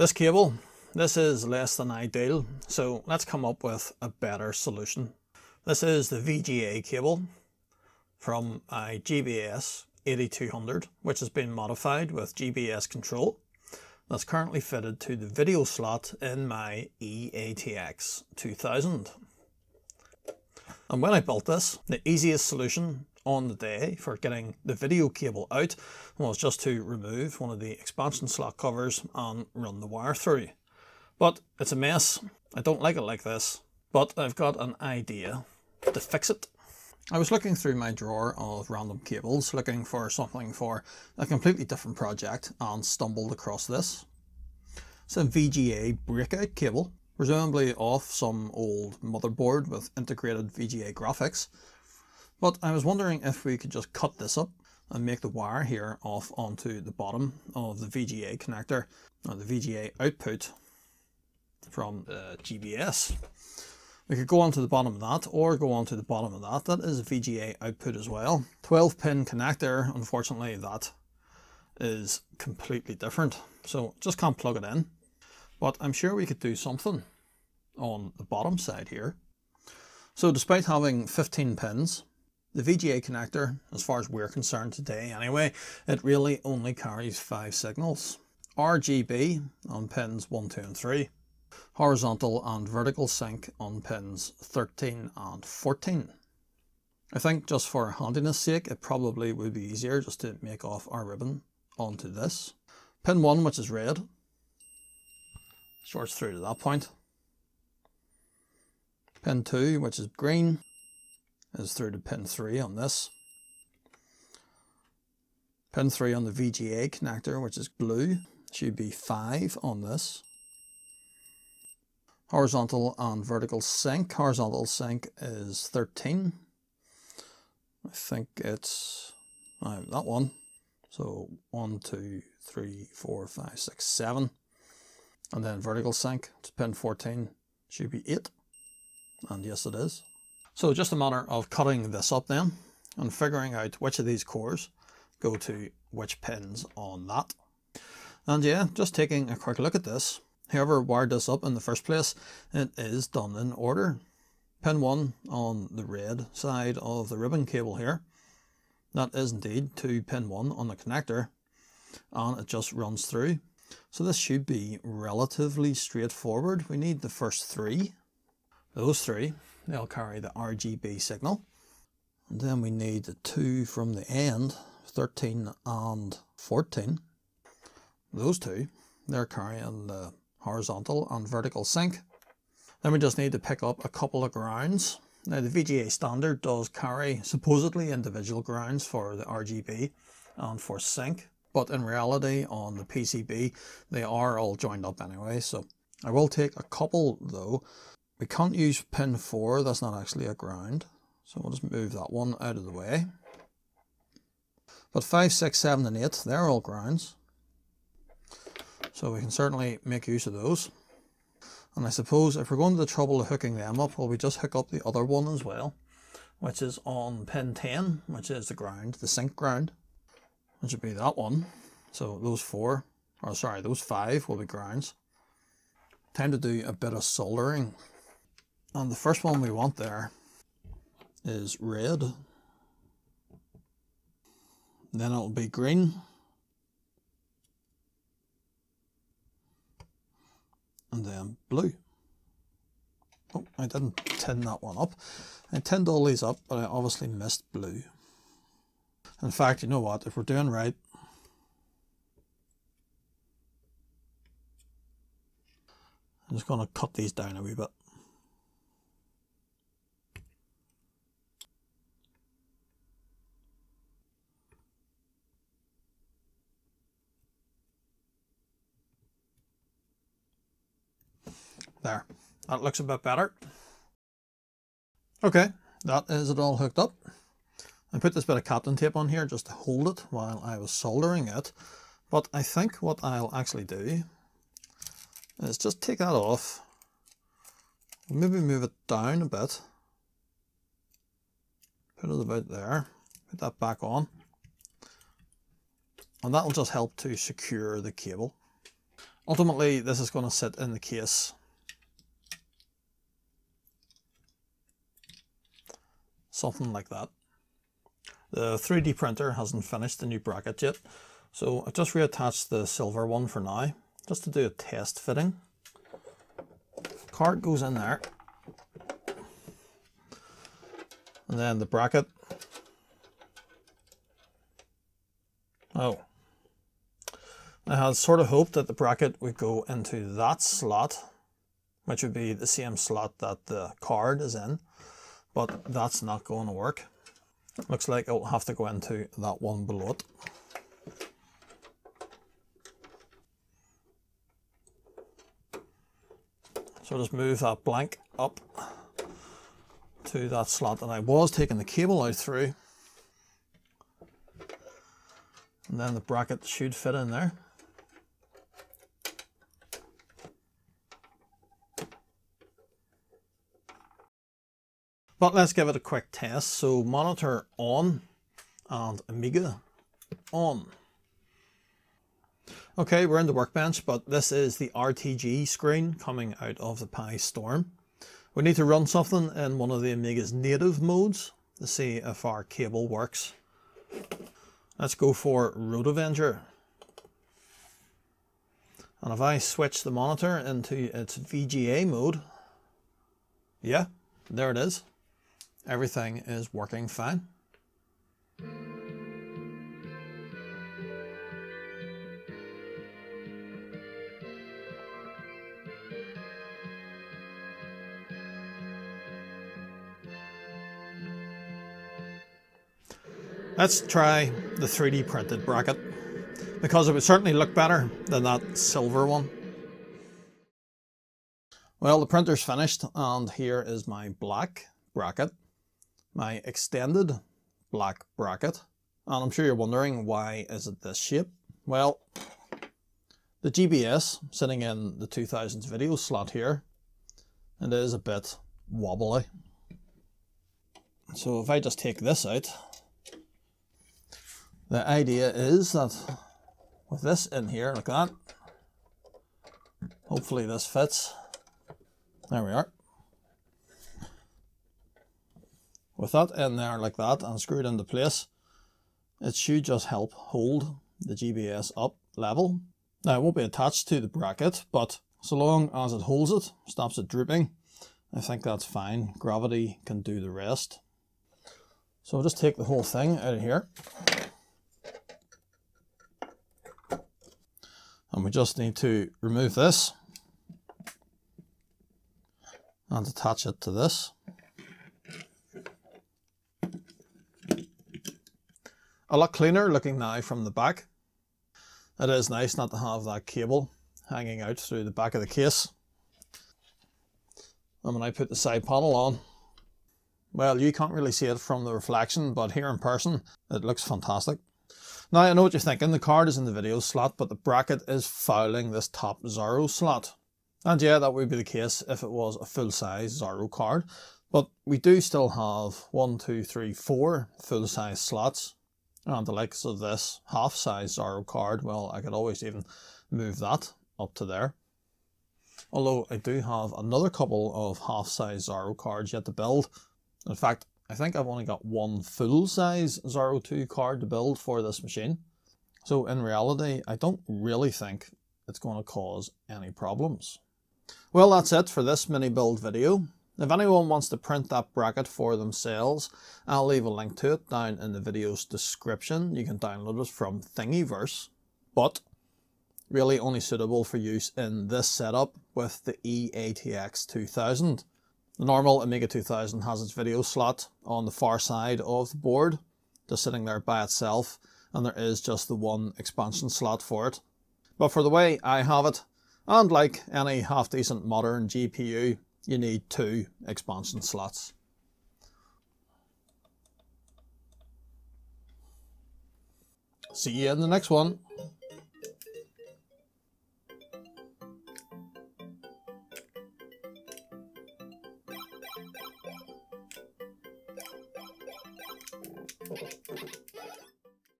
This cable, this is less than ideal, so let's come up with a better solution. This is the VGA cable from uh, my GBS 8200, which has been modified with GBS control. That's currently fitted to the video slot in my EATX 2000. And when I built this, the easiest solution on the day for getting the video cable out was just to remove one of the expansion slot covers and run the wire through. But it's a mess. I don't like it like this, but I've got an idea to fix it. I was looking through my drawer of random cables looking for something for a completely different project and stumbled across this. It's a VGA breakout cable, presumably off some old motherboard with integrated VGA graphics but I was wondering if we could just cut this up and make the wire here off onto the bottom of the VGA connector, or the VGA output from uh, the GBS. We could go onto the bottom of that or go onto the bottom of that. That is a VGA output as well. 12 pin connector, unfortunately that is completely different. So just can't plug it in. But I'm sure we could do something on the bottom side here. So despite having 15 pins, the VGA connector, as far as we're concerned today anyway, it really only carries five signals. RGB on pins 1, 2 and 3, horizontal and vertical sync on pins 13 and 14. I think just for handiness sake it probably would be easier just to make off our ribbon onto this. Pin 1 which is red, shorts through to that point. Pin 2 which is green, is through to pin 3 on this. Pin 3 on the VGA connector, which is blue, should be 5 on this. Horizontal and vertical sync. Horizontal sync is 13. I think it's uh, that one. So 1, 2, 3, 4, 5, 6, 7. And then vertical sync to pin 14 should be 8. And yes, it is. So just a matter of cutting this up then and figuring out which of these cores go to which pins on that. And yeah, just taking a quick look at this, whoever wired this up in the first place, it is done in order. Pin 1 on the red side of the ribbon cable here. That is indeed to pin 1 on the connector and it just runs through. So this should be relatively straightforward. We need the first three, those three, they'll carry the RGB signal. And then we need the two from the end, 13 and 14. Those two, they're carrying the horizontal and vertical sync. Then we just need to pick up a couple of grounds. Now the VGA standard does carry supposedly individual grounds for the RGB and for sync, but in reality on the PCB they are all joined up anyway. So I will take a couple though we can't use pin 4, that's not actually a ground. So we'll just move that one out of the way. But 5, 6, 7 and 8, they're all grounds. So we can certainly make use of those. And I suppose if we're going to the trouble of hooking them up, well we just hook up the other one as well. Which is on pin 10, which is the ground, the sync ground. Which would be that one. So those four, or sorry, those five will be grounds. Time to do a bit of soldering. And the first one we want there is red. Then it'll be green. And then blue. Oh, I didn't tin that one up. I tinned all these up, but I obviously missed blue. In fact, you know what? If we're doing right, I'm just going to cut these down a wee bit. There, that looks a bit better. Okay, that is it all hooked up. I put this bit of Kapton tape on here just to hold it while I was soldering it. But I think what I'll actually do is just take that off. Maybe move it down a bit. Put it about there. Put that back on. And that'll just help to secure the cable. ultimately this is going to sit in the case. Something like that. The 3D printer hasn't finished the new bracket yet, so I've just reattached the silver one for now, just to do a test fitting. Card goes in there. And then the bracket. Oh. I had sort of hoped that the bracket would go into that slot, which would be the same slot that the card is in, but that's not going to work. Looks like it'll have to go into that one below it. So just move that blank up to that slot that I was taking the cable out through. And then the bracket should fit in there. But let's give it a quick test. So monitor on and Amiga on. Okay, we're in the workbench, but this is the RTG screen coming out of the Pi Storm. We need to run something in one of the Amiga's native modes to see if our cable works. Let's go for Road Avenger. And if I switch the monitor into its VGA mode, yeah, there it is. Everything is working fine. Let's try the 3D printed bracket because it would certainly look better than that silver one. Well, the printer's finished and here is my black bracket, my extended black bracket. And I'm sure you're wondering why is it this shape? Well, the GBS sitting in the 2000s video slot here, it is a bit wobbly. So if I just take this out, the idea is that with this in here like that, hopefully this fits. There we are. With that in there like that and screwed into place, it should just help hold the GBS up level. Now it won't be attached to the bracket, but so long as it holds it, stops it drooping, I think that's fine. Gravity can do the rest. So I'll just take the whole thing out of here. And we just need to remove this and attach it to this. A lot cleaner looking now from the back. It is nice not to have that cable hanging out through the back of the case. And when I put the side panel on, well, you can't really see it from the reflection, but here in person, it looks fantastic. Now I know what you're thinking, the card is in the video slot, but the bracket is fouling this top Zorro slot. And yeah, that would be the case if it was a full-size Zorro card, but we do still have one, two, three, four full-size slots. And the likes of this half-size Zorro card, well, I could always even move that up to there. Although I do have another couple of half-size Zorro cards yet to build. In fact, I think I've only got one full-size Zorro 2 card to build for this machine. So in reality, I don't really think it's going to cause any problems. Well, that's it for this mini build video. If anyone wants to print that bracket for themselves, I'll leave a link to it down in the video's description. You can download it from Thingiverse, but really only suitable for use in this setup with the EATX 2000. The normal Amiga 2000 has its video slot on the far side of the board, just sitting there by itself, and there is just the one expansion slot for it. But for the way I have it, and like any half-decent modern GPU, you need two expansion slots. See you in the next one.